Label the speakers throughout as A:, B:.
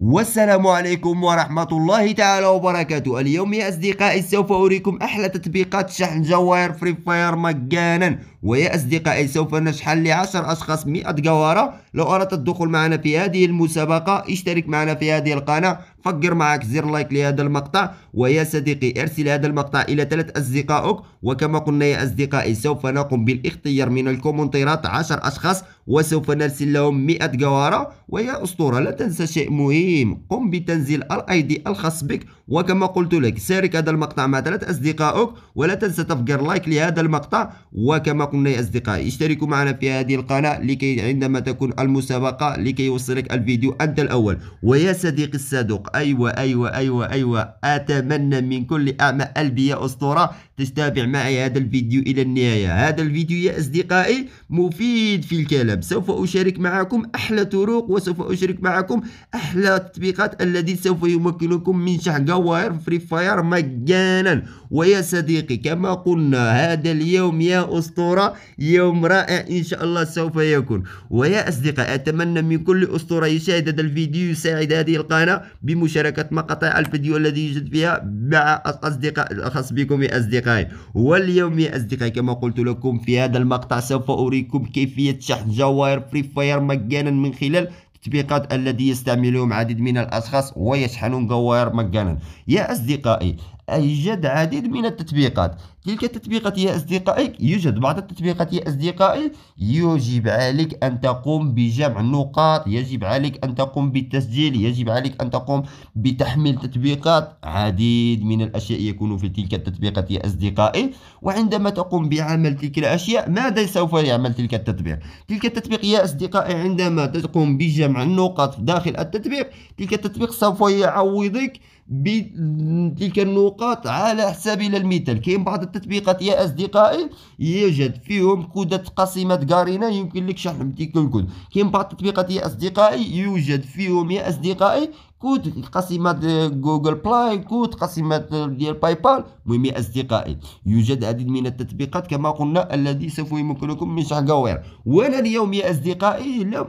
A: والسلام عليكم ورحمة الله تعالى وبركاته. اليوم يا أصدقائي سوف أريكم أحلى تطبيقات شحن جواهر فري فاير مجانا. ويا أصدقائي سوف نشحن لعشر أشخاص 100 جوهرة لو أردت الدخول معنا في هذه المسابقة اشترك معنا في هذه القناة. فجر معك زر like لهذا المقطع. ويا صديقي ارسل هذا المقطع إلى ثلاث أصدقائك. وكما قلنا يا أصدقائي سوف نقوم بالإختيار من ال commentaire ات 10 أشخاص. وسوف نرسل لهم 100 جوهرة ويا أسطورة. لا تنسى شيء مهم. قم بتنزيل ال ID الخاص بك. وكما قلت لك شارك هذا المقطع مع ثلاث أصدقائك ولا تنسى تفجر like لهذا المقطع. وكما قلنا يا أصدقائي اشتركوا معنا في هذه القناة لكي عندما تكون المسابقة لكي يوصلك الفيديو أنت الأول. ويا صديقي الصدوق أيوة أيوة أيوة أيوة. أتمنى من كل أعماق قلبي يا أسطورة تتابع معي هذا الفيديو إلى النهاية. هذا الفيديو يا أصدقائي مفيد في الكلام. سوف أشارك معكم أحلى طرق وسوف أشارك معكم أحلى التطبيقات الذي سوف يمكنكم من شحن جواهر فري فاير مجانا. ويا صديقي كما قلنا هذا اليوم يا أسطورة يوم رائع إن شاء الله سوف يكون. ويا أصدقائي أتمنى من كل أسطورة يشاهد هذا الفيديو يساعد هذه القناة بمشاركة مقاطع الفيديو الذي يوجد فيها مع الأصدقاء الخاص بكم يا أصدقائي. واليوم يا أصدقائي كما قلت لكم في هذا المقطع سوف أريكم كيفية شحن جواهر فري فاير مجانا من خلال التطبيقات الذي يستعملهم عديد من الأشخاص ويشحنون جواهر مجانا. يا أصدقائي يوجد عديد من التطبيقات. تلك التطبيقات يا أصدقائي يوجد بعض التطبيقات يا أصدقائي. يجب عليك أن تقوم بجمع نقاط يجب عليك أن تقوم بالتسجيل يجب عليك أن تقوم بتحميل تطبيقات. عديد من الأشياء يكون في تلك التطبيقات يا أصدقائي. وعندما تقوم بعمل تلك الأشياء ماذا سوف يعمل تلك التطبيق؟ تلك التطبيق يا أصدقائي عندما تقوم بجمع النقاط داخل التطبيق تلك التطبيق سوف يعوضك بتلك النقاط على سبيل المثال. كاين بعض التطبيقات يا أصدقائي يوجد فيهم كودات قسيمات Garena يمكن لك شحن تلك الكود. كاين بعض التطبيقات يا أصدقائي يوجد فيهم يا أصدقائي كود قسيمات Google Play كود قسيمات ديال PayPal المهم يا أصدقائي يوجد عديد من التطبيقات كما قلنا الذي سوف يمكنكم من شحن جواهر وأنا اليوم يا أصدقائي لم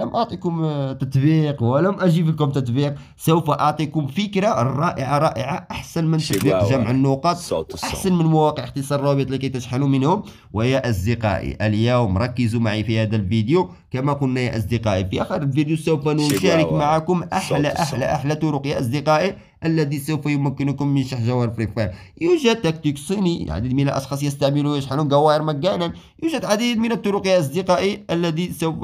A: لم أعطيكم تطبيق ولم أجيب لكم تطبيق. سوف أعطيكم فكرة رائعة رائعة أحسن من تطبيق جمع النقاط أحسن من مواقع اختصار الرابط لكي تشحنوا منهم. ويا أصدقائي اليوم ركزوا معي في هذا الفيديو. كما قلنا يا أصدقائي في آخر الفيديو سوف نشارك معكم أحلى أحلى أحلى طرق يا أصدقائي. الذي سوف يمكنكم من شحن جوهر Free Fire. يوجد تكتيك صيني عديد من الأشخاص يستعملون يشحنون جواهر مجانا. يوجد عديد من الطرق يا أصدقائي الذي سوف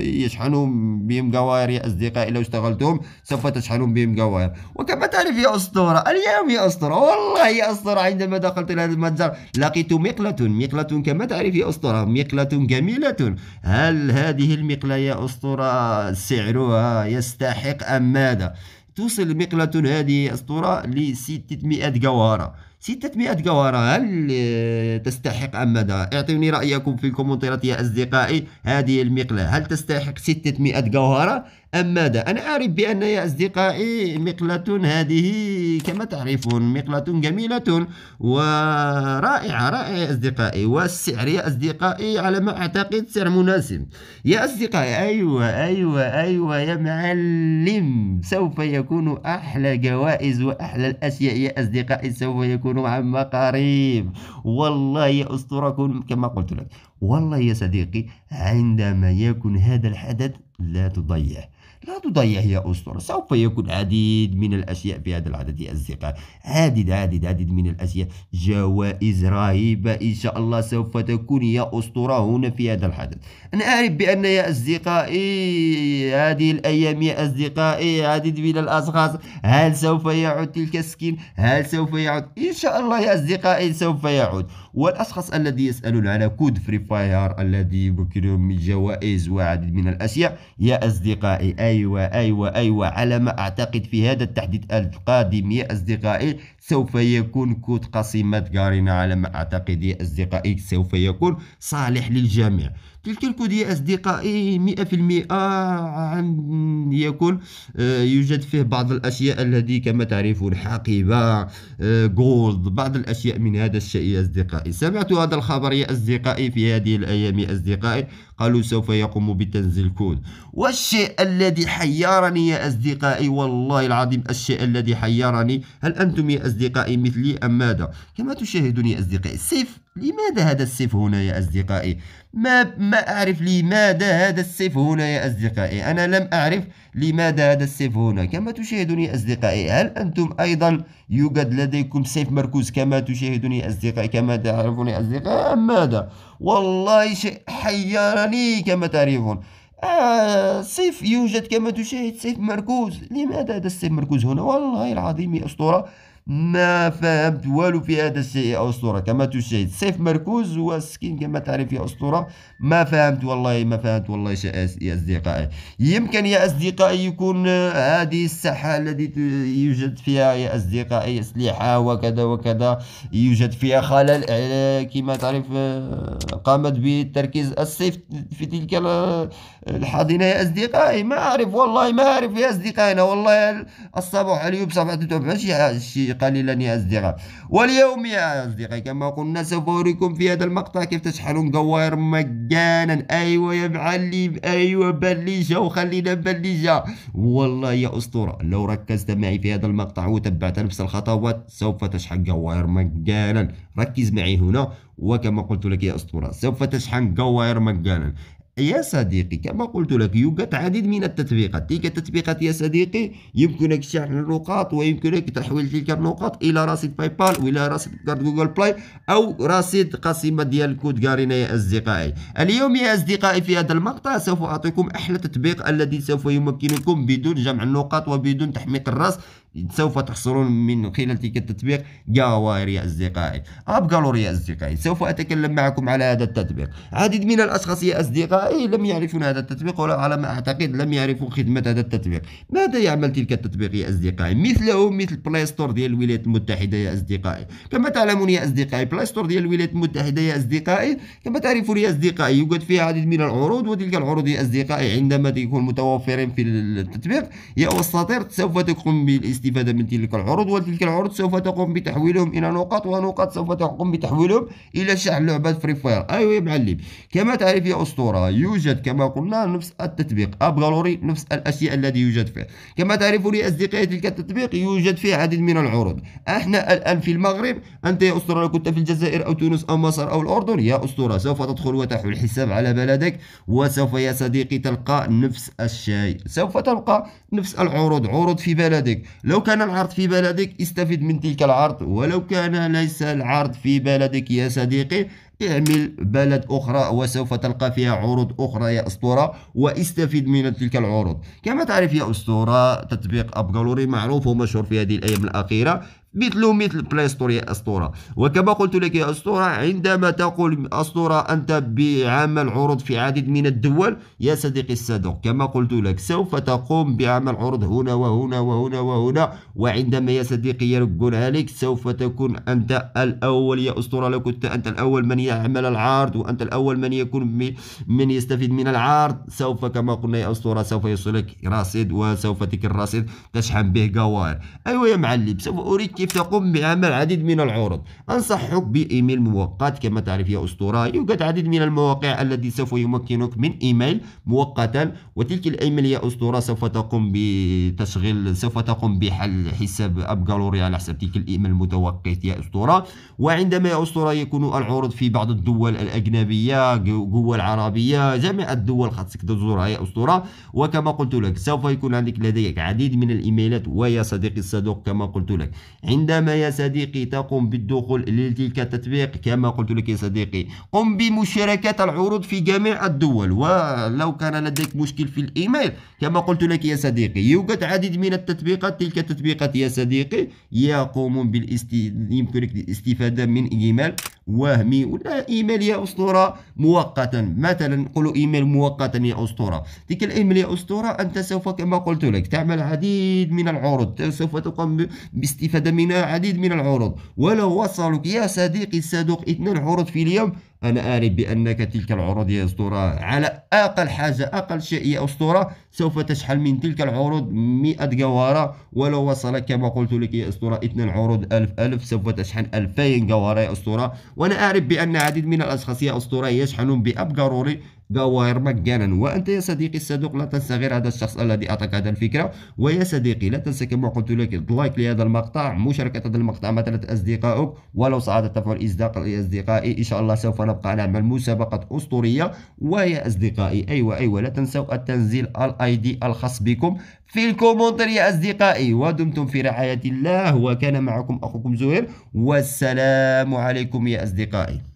A: يشحنون بهم جواهر يا أصدقائي. لو اشتغلتم سوف تشحنون بهم جواهر وكما تعرف يا أسطورة اليوم يا أسطورة والله يا أسطورة عندما دخلت إلى هذا المتجر لقيت مقلة مقلة كما تعرف يا أسطورة مقلة جميلة. هل هذه المقلة يا أسطورة سعرها يستحق أم ماذا؟ توصل مقلة هذه أسطورة ل 600 جوهرة 600 جوهرة هل تستحق أم ماذا؟ اعطوني رأيكم في الكومنتات يا أصدقائي. هذه المقلة هل تستحق 600 جوهرة أم ماذا؟ أنا أعرف بأن يا أصدقائي مقلة هذه كما تعرفون مقلة جميلة ورائعة رائعة يا أصدقائي. والسعر يا أصدقائي على ما أعتقد سعر مناسب. يا أصدقائي أيوة أيوة أيوة يا معلم. سوف يكون أحلى جوائز وأحلى الأشياء يا أصدقائي سوف يكون عما قريب. والله يا أسطورة كما قلت لك والله يا صديقي عندما يكون هذا الحدث لا تضيع. لا تضيع يا أسطورة سوف يكون عديد من الأشياء في هذا العدد يا أصدقاء عديد عديد عديد من الأشياء. جوائز رهيبة إن شاء الله سوف تكون يا أسطورة هنا في هذا الحدث. أنا أعرف بأن يا أصدقائي هذه الأيام يا أصدقائي عديد من الأشخاص هل سوف يعود تلك السكين؟ هل سوف يعود؟ إن شاء الله يا أصدقائي سوف يعود. والأشخاص الذي يسألون على كود Free Fire الذي يمكنهم جوائز وعديد من الأشياء. يا أصدقائي أيوة أيوة أيوة. على ما أعتقد في هذا التحديث القادم يا أصدقائي سوف يكون كود قسيمات Garena على ما أعتقد يا أصدقائي سوف يكون صالح للجميع. تلك الكود يا أصدقائي مئة في المئة عن يكون آه، يوجد فيه بعض الأشياء التي كما تعرفون حقيبة gold آه، بعض الأشياء من هذا الشيء يا أصدقائي. سمعت هذا الخبر يا أصدقائي في هذه الأيام يا أصدقائي؟ قالوا سوف يقوم بتنزيل كود والشيء الذي حيرني يا أصدقائي والله العظيم الشيء الذي حيرني. هل أنتم يا أصدقائي مثلي أم ماذا؟ كما تشاهدون يا أصدقائي السيف لماذا هذا السيف هنا يا أصدقائي؟ ما ما أعرف لماذا هذا السيف هنا يا أصدقائي. أنا لم أعرف لماذا هذا السيف هنا. كما تشاهدون يا أصدقائي هل أنتم أيضا يوجد لديكم سيف مركوز كما تشاهدون يا أصدقائي كما تعرفون يا أصدقائي أم ماذا؟ والله شيء حيرني. كما تعرفون. آه سيف يوجد كما تشاهد سيف مركوز. لماذا هذا السيف مركوز هنا؟ والله العظيم يا أسطورة. ما فهمت والو في هذا الشيء أسطورة. كما تشاهد سيف مركوز وسكين كما تعرف يا أسطورة. ما فهمت والله ما فهمت والله شيء يا أصدقائي. يمكن يا أصدقائي يكون هذه الساحة التي يوجد فيها يا أصدقائي أسلحة وكذا وكذا يوجد فيها خلل كما تعرف قامت بتركيز السيف في تلك الحاضنة يا أصدقائي. ما أعرف والله ما أعرف يا أصدقائنا. والله الصباح اليوم صفحة ماشي قليلا يا أصدقاء. واليوم يا أصدقائي كما قلنا سوف أوريكم في هذا المقطع كيف تشحنون قواير مجانا. أيوة يا معلم أيوة بلجة وخلينا بلجة والله يا أسطورة لو ركزت معي في هذا المقطع وتبعت نفس الخطوات سوف تشحن جواهر مجانا. ركز معي هنا وكما قلت لك يا أسطورة سوف تشحن جواهر مجانا. يا صديقي كما قلت لك يوجد عديد من التطبيقات. تلك التطبيقات يا صديقي يمكنك شحن النقاط ويمكنك تحويل تلك النقاط إلى رصيد PayPal والى رصيد كارت Google Play أو رصيد قسيمة ديال كود Garena يا أصدقائي. اليوم يا أصدقائي في هذا المقطع سوف أعطيكم أحلى تطبيق الذي سوف يمكنكم بدون جمع النقاط وبدون تحميق الراس سوف تحصلون من خلال تلك التطبيق جواهر يا أصدقائي. AppGallery يا أصدقائي. سوف أتكلم معكم على هذا التطبيق. عديد من الأشخاص يا أصدقائي لم يعرفون هذا التطبيق ولا على ما أعتقد لم يعرفوا خدمة هذا التطبيق. ماذا يعمل تلك التطبيق يا أصدقائي؟ مثله مثل Play Store ديال الولايات المتحدة يا أصدقائي. كما تعلمون يا أصدقائي Play Store ديال الولايات المتحدة يا أصدقائي كما تعرفون يا أصدقائي يوجد فيها عديد من العروض وتلك العروض يا أصدقائي عندما تكون متوفرين في التطبيق يا أساطير سوف تقوم بالاستفادة الاستفادة من تلك العروض وتلك العروض سوف تقوم بتحويلهم إلى نقاط ونقاط سوف تقوم بتحويلهم إلى شحن لعبة Free Fire أيوة يا معلم. كما تعرف يا أسطورة يوجد كما قلنا نفس التطبيق AppGallery نفس الأشياء الذي يوجد فيه كما تعرفون يا أصدقائي تلك التطبيق يوجد فيه عديد من العروض. إحنا الآن في المغرب أنت يا أسطورة لو كنت في الجزائر أو تونس أو مصر أو الأردن يا أسطورة سوف تدخل وتحول حساب على بلدك وسوف يا صديقي تلقى نفس الشيء. سوف تلقى نفس العروض عروض في بلدك. لو كان العرض في بلدك استفد من تلك العرض. ولو كان ليس العرض في بلدك يا صديقي اعمل بلد أخرى وسوف تلقى فيها عروض أخرى يا أسطورة واستفيد من تلك العروض. كما تعرف يا أسطورة تطبيق App معروف ومشهور في هذه الأيام الأخيرة. مثل مثل Play Store يا أسطورة. وكما قلت لك يا أسطورة عندما تقول أسطورة أنت بعمل عروض في عديد من الدول يا صديقي الصدوق كما قلت لك سوف تقوم بعمل عروض هنا وهنا وهنا وهنا وعندما يا صديقي يرقون عليك سوف تكون أنت الأول. يا أسطورة لو كنت أنت الأول من يعمل العرض وأنت الأول من يكون من يستفيد من العرض سوف كما قلنا يا أسطورة سوف يوصلك رصيد وسوف تلك الرصيد تشحن به قوائر أيوة يا معلم سوف أريك كيف تقوم بعمل عديد من العروض. أنصحك بإيميل مؤقت كما تعرف يا أسطورة يوجد عديد من المواقع التي سوف يمكنك من إيميل مؤقتا وتلك الإيميل يا أسطورة سوف تقوم بتشغيل سوف تقوم بحل حساب أب جالوري على حساب تلك الإيميل المتوقت يا أسطورة. وعندما يا أسطورة يكون العروض في بعض الدول الأجنبية دول عربية جميع الدول خاصك تزورها يا أسطورة. وكما قلت لك سوف يكون عندك لديك عديد من الإيميلات ويا صديقي الصدوق كما قلت لك. عندما يا صديقي تقوم بالدخول لتلك التطبيق كما قلت لك يا صديقي قم بمشاركة العروض في جميع الدول ولو كان لديك مشكل في الإيميل. كما قلت لك يا صديقي يوجد عديد من التطبيقات تلك التطبيقات يا صديقي يقومون بالاست يمكنك الاستفادة من إيميل. وهمي ولا إيميل يا أسطورة؟ مؤقتا. مثلا نقولوا إيميل مؤقتا يا أسطورة. تلك الإيميل يا أسطورة أنت سوف كما قلت لك تعمل عديد من العروض. سوف تقوم باستفادة من عديد من العروض. ولو وصلك يا صديقي الصدوق اثنين عروض في اليوم أنا أعرف بأنك تلك العروض يا أسطورة. على أقل حاجة أقل شيء يا أسطورة سوف تشحن من تلك العروض 100 جوارة ولو وصلك كما قلت لك يا أسطورة اثنين عروض ألف ألف سوف تشحن 2000 جوارة يا أسطورة. وأنا أعرف بأن عديد من الأشخاص يا أسطورة يشحنون بأب جواهر مجانا وانت يا صديقي الصدوق لا تنسى غير هذا الشخص الذي اعطاك هذا الفكرة ويا صديقي لا تنسى كما قلت لك like لهذا المقطع مشاركه هذا المقطع مع ثلاثة اصدقائك ولو صعد تفعل اصداق لاصدقائي ان شاء الله سوف نبقى نعمل مسابقه اسطوريه ويا اصدقائي أيوه أيوه لا تنسوا التنزيل ال ID الخاص بكم في ال commentaire يا اصدقائي ودمتم في رعايه الله وكان معكم اخوكم زهير والسلام عليكم يا اصدقائي